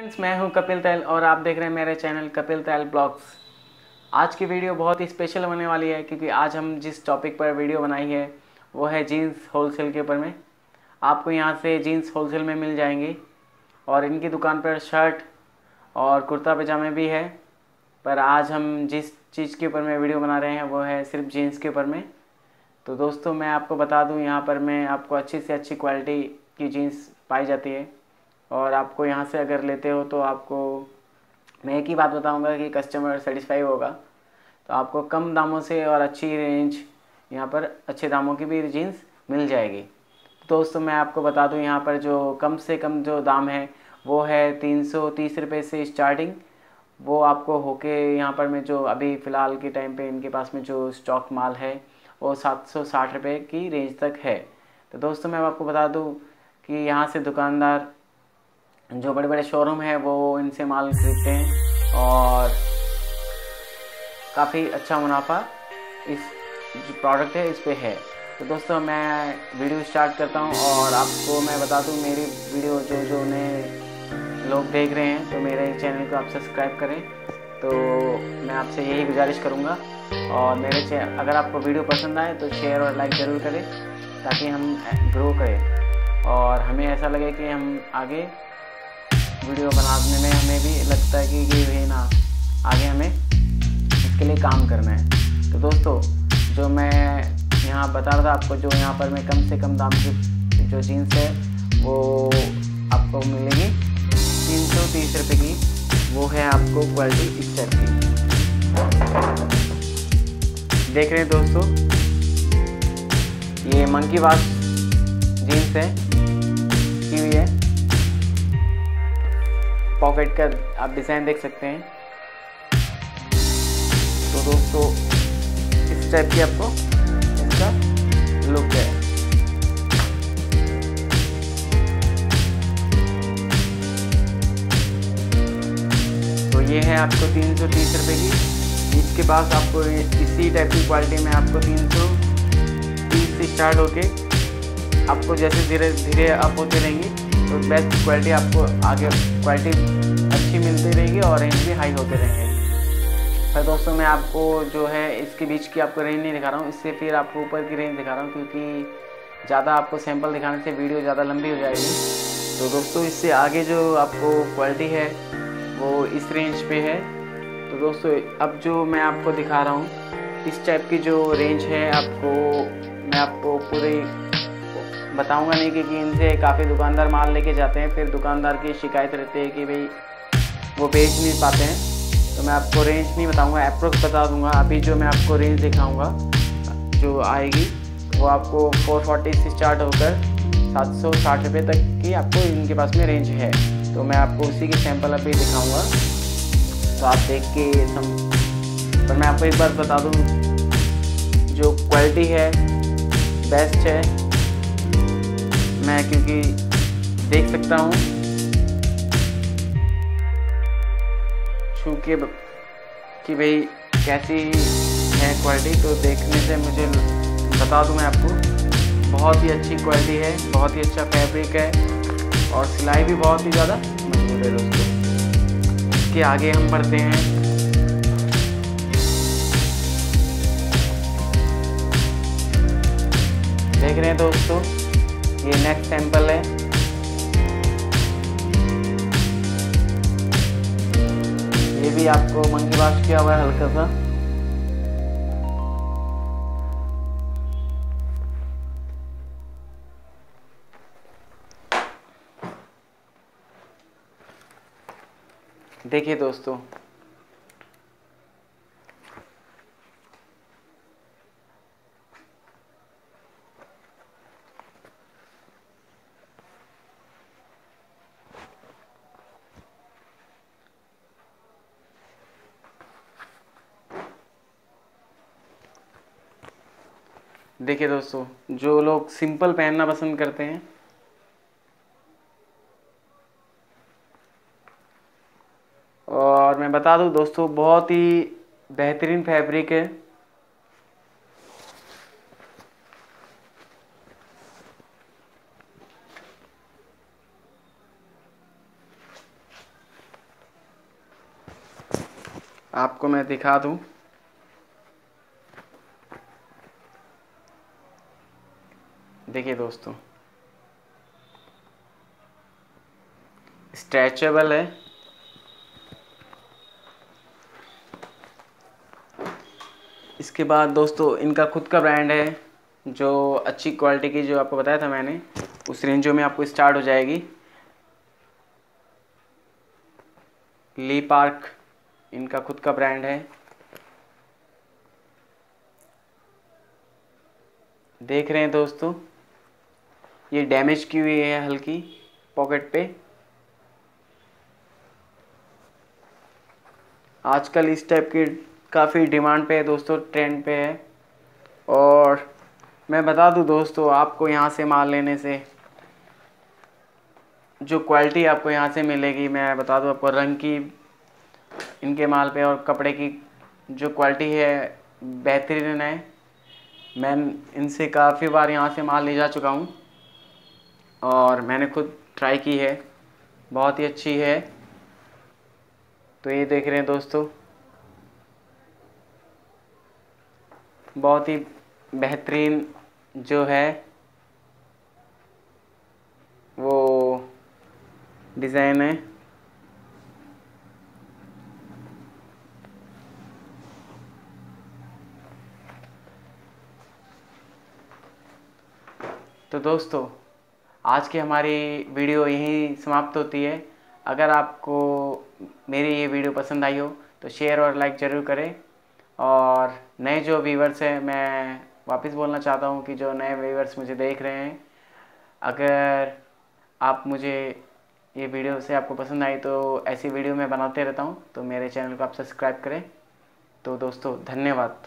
Friends मैं हूँ कपिल तैल और आप देख रहे हैं मेरे चैनल कपिल तैल ब्लॉग्स। आज की वीडियो बहुत ही स्पेशल होने वाली है क्योंकि आज हम जिस टॉपिक पर वीडियो बनाई है, वो है जीन्स होलसेल के ऊपर में। आपको यहाँ से जीन्स होलसेल में मिल जाएँगी और इनकी दुकान पर शर्ट और कुर्ता पजामे भी है। पर आज हम जिस चीज़ के ऊपर में वीडियो बना रहे हैं, वो है सिर्फ़ जीन्स के ऊपर में। तो दोस्तों, मैं आपको बता दूँ, यहाँ पर मैं आपको अच्छी से अच्छी क्वालिटी की जीन्स पाई जाती है। और आपको यहाँ से अगर लेते हो तो आपको, मैं एक ही बात बताऊँगा कि कस्टमर सेटिस्फाई होगा। तो आपको कम दामों से और अच्छी रेंज यहाँ पर अच्छे दामों की भी जीन्स मिल जाएगी। दोस्तों, मैं आपको बता दूँ, यहाँ पर जो कम से कम जो दाम है, वो है तीन सौ तीस रुपये से स्टार्टिंग वो आपको होके यहाँ पर मैं जो अभी फ़िलहाल के टाइम पे इनके पास में जो स्टॉक माल है, वो सात सौ साठ रुपये की रेंज तक है। तो दोस्तों, मैं आपको बता दूँ कि यहाँ से दुकानदार जो बड़े बड़े शोरूम है, वो इनसे माल खरीदते हैं और काफ़ी अच्छा मुनाफा इस जो प्रोडक्ट है, इस पर है। तो दोस्तों, मैं वीडियो स्टार्ट करता हूँ और आपको मैं बता दूँ, मेरी वीडियो जो जो नए लोग देख रहे हैं तो मेरे चैनल को आप सब्सक्राइब करें। तो मैं आपसे यही गुजारिश करूँगा और मेरे चैनल अगर आपको वीडियो पसंद आए तो शेयर और लाइक ज़रूर करें ताकि हम ग्रो करें। और हमें ऐसा लगे कि हम आगे वीडियो बनाने में हमें भी लगता है कि ये भी ना, आगे हमें इसके लिए काम करना है। तो दोस्तों, जो मैं यहाँ बता रहा था आपको, जो यहाँ पर मैं कम से कम दाम की जो जीन्स है, वो आपको मिलेगी। तीन सौ तीस रुपये की, वो है आपको क्वालिटी इस टाइप की। देख रहे हैं दोस्तों, ये मंकी वाश जीन्स है। पॉकेट का आप डिज़ाइन देख सकते हैं। तो दोस्तों, इस टाइप की आपको इसका लुक है। तो ये है आपको तीन सौ तीस रुपये की। इसके पास आपको इसी टाइप की क्वालिटी में आपको तीन सौ तीस से स्टार्ट होके आपको जैसे धीरे धीरे आप होते रहेंगी तो बेस्ट क्वालिटी आपको आगे क्वालिटी अच्छी मिलती रहेगी और रेंज भी हाई होते रहेंगे। पर दोस्तों, मैं आपको जो है इसके बीच की आपको रेंज नहीं दिखा रहा हूँ, इससे फिर आपको ऊपर की रेंज दिखा रहा हूँ, क्योंकि ज़्यादा आपको सैंपल दिखाने से वीडियो ज़्यादा लंबी हो जाएगी। तो दोस्तों, इससे आगे जो आपको क्वालिटी है, वो इस रेंज पे है। तो दोस्तों, अब जो मैं आपको दिखा रहा हूँ, इस टाइप की जो रेंज है आपको, मैं आपको पूरी बताऊँगा नहीं क्योंकि इनसे काफ़ी दुकानदार माल लेके जाते हैं, फिर दुकानदार की शिकायत रहती है कि भाई वो बेच नहीं पाते हैं। तो मैं आपको रेंज नहीं बताऊँगा अप्रोक्स बता दूँगा। अभी जो मैं आपको रेंज दिखाऊँगा, जो आएगी, वो आपको 440 से स्टार्ट होकर सात सौ साठ रुपये तक की आपको इनके पास में रेंज है। तो मैं आपको उसी की सैंपल अभी दिखाऊँगा। तो आप देख के सम पर मैं आपको एक बार बता दूँ, जो क्वालिटी है बेस्ट है मैं क्योंकि देख सकता हूँ। छू के कि भाई कैसी है क्वालिटी तो देखने से मुझे बता दूँ मैं आपको। बहुत ही अच्छी क्वालिटी है, बहुत ही अच्छा फैब्रिक है, और सिलाई भी बहुत ही ज़्यादा मज़बूत है दोस्तों। इसके आगे हम बढ़ते हैं। देख रहे हैं दोस्तों ये नेक्स्ट सैंपल है। ये भी आपको मंगी वाश किया हुआ है हल्का सा। देखिए दोस्तों देखिए दोस्तों, जो लोग सिंपल पहनना पसंद करते हैं, और मैं बता दूँ दोस्तों, बहुत ही बेहतरीन फैब्रिक है। आपको मैं दिखा दूँ। देखिए दोस्तों स्ट्रेचेबल है। इसके बाद दोस्तों, इनका खुद का ब्रांड है, जो अच्छी क्वालिटी की जो आपको बताया था मैंने, उस रेंजों में आपको स्टार्ट हो जाएगी। ली पार्क इनका खुद का ब्रांड है। देख रहे हैं दोस्तों ये डैमेज की हुई है हल्की पॉकेट पे। आजकल इस टाइप की काफ़ी डिमांड पे है दोस्तों ट्रेंड पे है। और मैं बता दूँ दोस्तों, आपको यहाँ से माल लेने से जो क्वालिटी आपको यहाँ से मिलेगी, मैं बता दूँ आपको, रंग की इनके माल पे और कपड़े की जो क्वालिटी है, बेहतरीन है। मैं इनसे काफ़ी बार यहाँ से माल ले जा चुका हूँ। और मैंने खुद ट्राई की है। बहुत ही अच्छी है। तो ये देख रहे हैं दोस्तों। बहुत ही बेहतरीन जो है, वो डिज़ाइन है। तो दोस्तों आज की हमारी वीडियो यहीं समाप्त होती है। अगर आपको मेरी ये वीडियो पसंद आई हो तो शेयर और लाइक ज़रूर करें। और नए जो व्यूवर्स हैं, मैं वापस बोलना चाहता हूँ कि जो नए व्यूवर्स मुझे देख रहे हैं, अगर आप मुझे ये वीडियो से आपको पसंद आई तो ऐसी वीडियो मैं बनाते रहता हूँ। तो मेरे चैनल को आप सब्सक्राइब करें। तो दोस्तों, धन्यवाद।